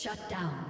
Shut down.